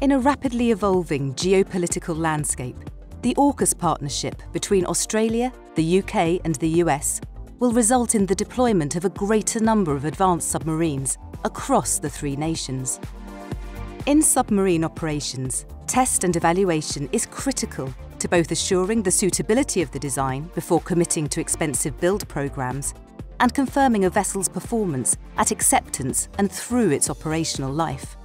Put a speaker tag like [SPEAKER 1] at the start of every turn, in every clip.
[SPEAKER 1] In a rapidly evolving geopolitical landscape, the AUKUS partnership between Australia, the UK and the US will result in the deployment of a greater number of advanced submarines across the three nations. In submarine operations, test and evaluation is critical to both assuring the suitability of the design before committing to expensive build programs and confirming a vessel's performance at acceptance and through its operational life.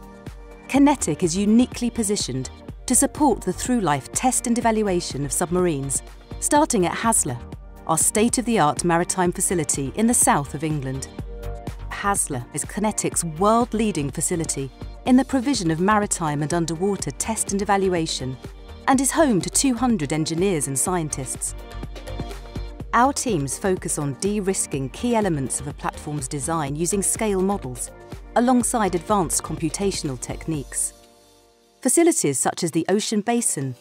[SPEAKER 1] QinetiQ is uniquely positioned to support the through-life test and evaluation of submarines, starting at Haslar, our state-of-the-art maritime facility in the south of England. Haslar is QinetiQ's world-leading facility in the provision of maritime and underwater test and evaluation and is home to 200 engineers and scientists. Our teams focus on de-risking key elements of a platform's design using scale models, alongside advanced computational techniques. Facilities such as the ocean basin,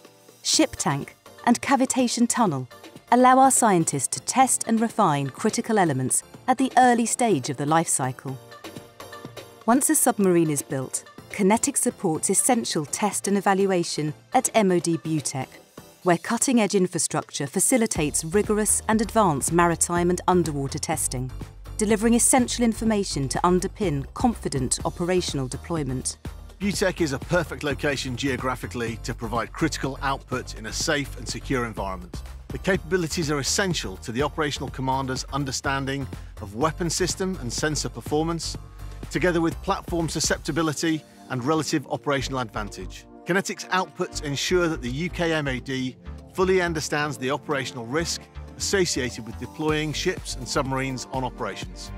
[SPEAKER 1] ship tank and cavitation tunnel allow our scientists to test and refine critical elements at the early stage of the life cycle. Once a submarine is built, QinetiQ supports essential test and evaluation at MOD BUTEC, where cutting-edge infrastructure facilitates rigorous and advanced maritime and underwater testing, delivering essential information to underpin confident operational deployment.
[SPEAKER 2] BUTEC is a perfect location geographically to provide critical output in a safe and secure environment. The capabilities are essential to the operational commander's understanding of weapon system and sensor performance, together with platform susceptibility and relative operational advantage. QinetiQ's outputs ensure that the UK MOD fully understands the operational risk associated with deploying ships and submarines on operations.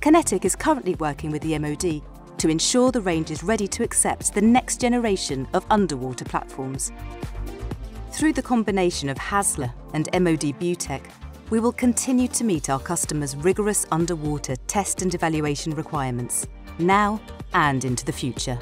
[SPEAKER 1] QinetiQ is currently working with the MOD to ensure the range is ready to accept the next generation of underwater platforms. Through the combination of Haslar and MOD BUTEC, we will continue to meet our customers' rigorous underwater test and evaluation requirements, now and into the future.